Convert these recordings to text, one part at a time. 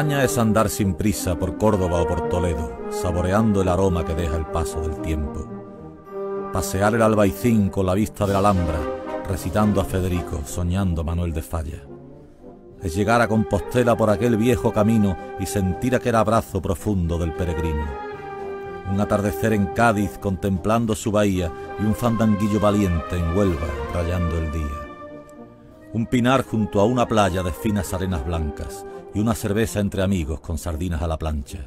Es andar sin prisa por Córdoba o por Toledo, saboreando el aroma que deja el paso del tiempo. Pasear el albaicín con la vista de la Alhambra, recitando a Federico, soñando a Manuel de Falla. Es llegar a Compostela por aquel viejo camino y sentir aquel abrazo profundo del peregrino. Un atardecer en Cádiz contemplando su bahía y un fandanguillo valiente en Huelva rayando el día. Un pinar junto a una playa de finas arenas blancas y una cerveza entre amigos con sardinas a la plancha.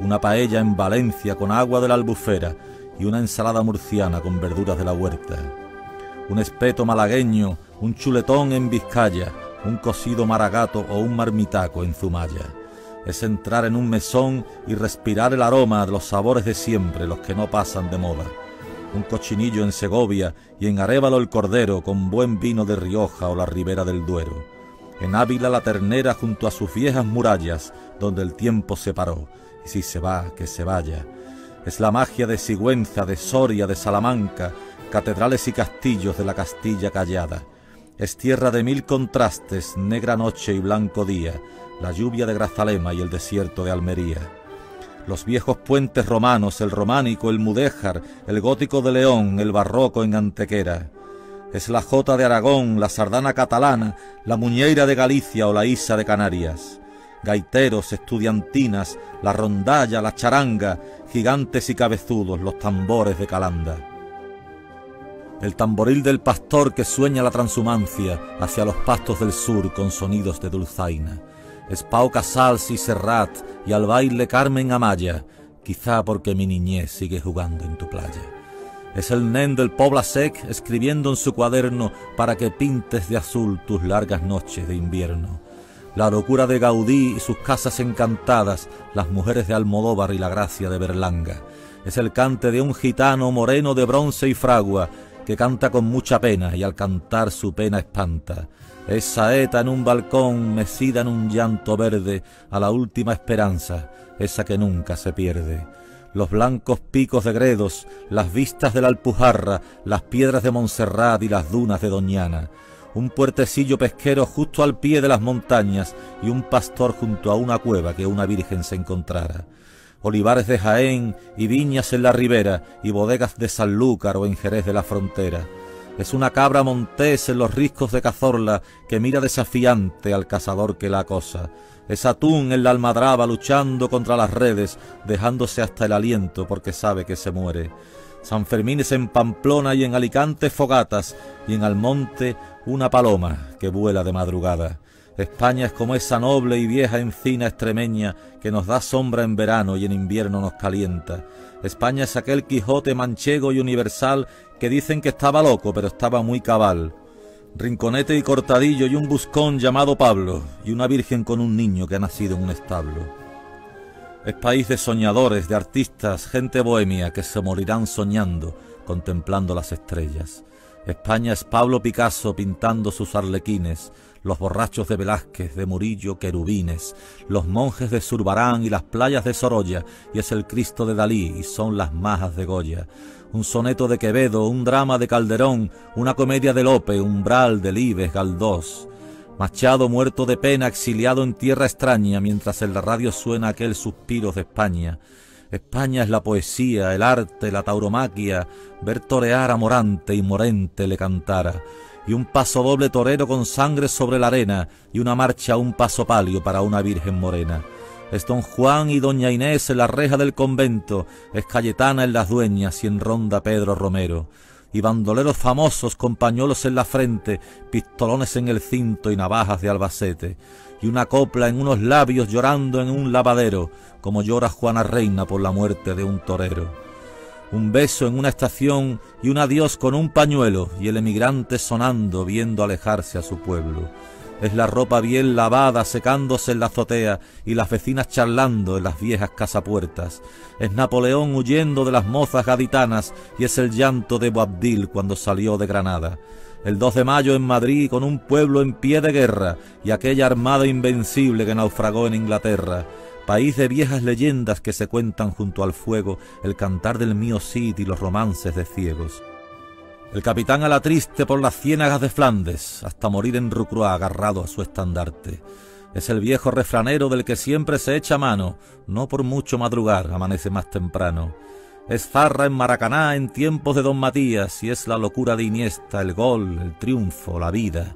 Una paella en Valencia con agua de la albufera y una ensalada murciana con verduras de la huerta. Un espeto malagueño, un chuletón en Vizcaya, un cocido maragato o un marmitaco en Zumaya. Es entrar en un mesón y respirar el aroma de los sabores de siempre, los que no pasan de moda. Un cochinillo en Segovia y en Arévalo el cordero con buen vino de Rioja o la ribera del Duero en Ávila la ternera junto a sus viejas murallas, donde el tiempo se paró, y si se va, que se vaya. Es la magia de Sigüenza, de Soria, de Salamanca, catedrales y castillos de la Castilla callada. Es tierra de mil contrastes, negra noche y blanco día, la lluvia de Grazalema y el desierto de Almería. Los viejos puentes romanos, el románico, el mudéjar, el gótico de León, el barroco en Antequera es la jota de Aragón, la sardana catalana, la muñeira de Galicia o la isa de Canarias. Gaiteros, estudiantinas, la rondalla, la charanga, gigantes y cabezudos, los tambores de Calanda. El tamboril del pastor que sueña la transhumancia hacia los pastos del sur con sonidos de dulzaina. Es Pau Casals y Serrat y al baile Carmen Amaya, quizá porque mi niñez sigue jugando en tu playa. Es el nen del Pobla Sec escribiendo en su cuaderno para que pintes de azul tus largas noches de invierno. La locura de Gaudí y sus casas encantadas, las mujeres de Almodóvar y la gracia de Berlanga. Es el cante de un gitano moreno de bronce y fragua que canta con mucha pena y al cantar su pena espanta. Es saeta en un balcón, mecida en un llanto verde, a la última esperanza, esa que nunca se pierde los blancos picos de Gredos, las vistas de la Alpujarra, las piedras de Montserrat y las dunas de Doñana, un puertecillo pesquero justo al pie de las montañas y un pastor junto a una cueva que una virgen se encontrara. Olivares de Jaén y viñas en la ribera y bodegas de Sanlúcar o en Jerez de la frontera. Es una cabra montés en los riscos de Cazorla que mira desafiante al cazador que la acosa es atún en la almadraba luchando contra las redes, dejándose hasta el aliento porque sabe que se muere. San Fermín es en Pamplona y en Alicante fogatas, y en Almonte una paloma que vuela de madrugada. España es como esa noble y vieja encina extremeña que nos da sombra en verano y en invierno nos calienta. España es aquel Quijote manchego y universal que dicen que estaba loco, pero estaba muy cabal. Rinconete y cortadillo y un buscón llamado Pablo y una virgen con un niño que ha nacido en un establo. Es país de soñadores, de artistas, gente bohemia que se morirán soñando, contemplando las estrellas. España es Pablo Picasso pintando sus arlequines, los borrachos de Velázquez, de Murillo, querubines, los monjes de Zurbarán y las playas de Sorolla, y es el Cristo de Dalí y son las majas de Goya un soneto de Quevedo, un drama de Calderón, una comedia de Lope, umbral de Libes, Galdós. Machado muerto de pena, exiliado en tierra extraña, mientras en la radio suena aquel suspiro de España. España es la poesía, el arte, la tauromaquia, ver torear a Morante y Morente le cantara, y un paso doble torero con sangre sobre la arena, y una marcha un paso palio para una virgen morena. Es don Juan y doña Inés en la reja del convento, es Cayetana en las dueñas y en ronda Pedro Romero. Y bandoleros famosos con pañuelos en la frente, pistolones en el cinto y navajas de Albacete. Y una copla en unos labios llorando en un lavadero, como llora Juana Reina por la muerte de un torero. Un beso en una estación y un adiós con un pañuelo, y el emigrante sonando viendo alejarse a su pueblo es la ropa bien lavada secándose en la azotea y las vecinas charlando en las viejas casapuertas. Es Napoleón huyendo de las mozas gaditanas y es el llanto de Boabdil cuando salió de Granada. El 2 de mayo en Madrid con un pueblo en pie de guerra y aquella armada invencible que naufragó en Inglaterra. País de viejas leyendas que se cuentan junto al fuego, el cantar del mío Cid y los romances de ciegos. El capitán a la triste por las ciénagas de Flandes, hasta morir en Rucroa agarrado a su estandarte. Es el viejo refranero del que siempre se echa mano, no por mucho madrugar amanece más temprano. Es farra en Maracaná en tiempos de Don Matías y es la locura de Iniesta, el gol, el triunfo, la vida.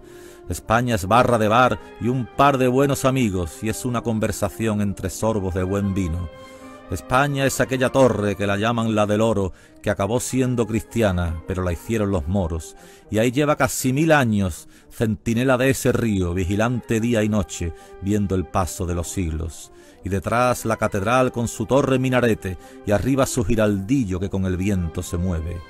España es barra de bar y un par de buenos amigos y es una conversación entre sorbos de buen vino. España es aquella torre que la llaman la del oro, que acabó siendo cristiana, pero la hicieron los moros, y ahí lleva casi mil años, centinela de ese río, vigilante día y noche, viendo el paso de los siglos. Y detrás la catedral con su torre minarete, y arriba su giraldillo que con el viento se mueve.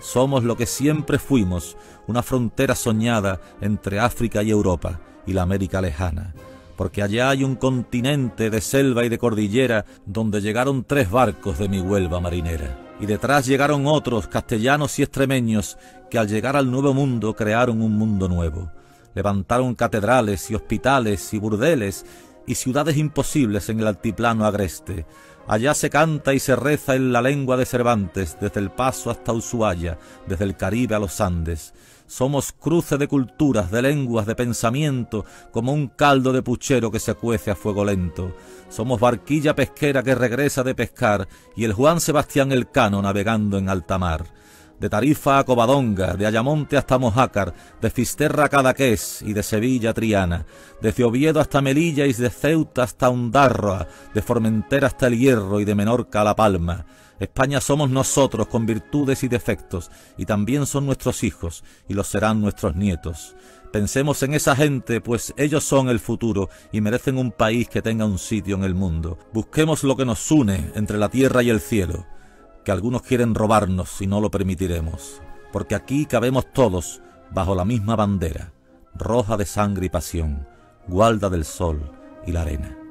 Somos lo que siempre fuimos, una frontera soñada entre África y Europa, y la América lejana porque allá hay un continente de selva y de cordillera donde llegaron tres barcos de mi Huelva marinera. Y detrás llegaron otros, castellanos y extremeños, que al llegar al nuevo mundo crearon un mundo nuevo. Levantaron catedrales y hospitales y burdeles y ciudades imposibles en el altiplano agreste. Allá se canta y se reza en la lengua de Cervantes, desde el Paso hasta Ushuaia, desde el Caribe a los Andes. Somos cruce de culturas, de lenguas, de pensamiento, como un caldo de puchero que se cuece a fuego lento. Somos barquilla pesquera que regresa de pescar y el Juan Sebastián Elcano navegando en alta mar. De Tarifa a Covadonga, de Ayamonte hasta Mojácar, de Fisterra a Cadaqués y de Sevilla a Triana, desde Oviedo hasta Melilla y de Ceuta hasta Undarroa, de Formentera hasta el Hierro y de Menorca a La Palma. España somos nosotros con virtudes y defectos, y también son nuestros hijos, y lo serán nuestros nietos. Pensemos en esa gente, pues ellos son el futuro y merecen un país que tenga un sitio en el mundo. Busquemos lo que nos une entre la tierra y el cielo, que algunos quieren robarnos y no lo permitiremos, porque aquí cabemos todos bajo la misma bandera, roja de sangre y pasión, gualda del sol y la arena.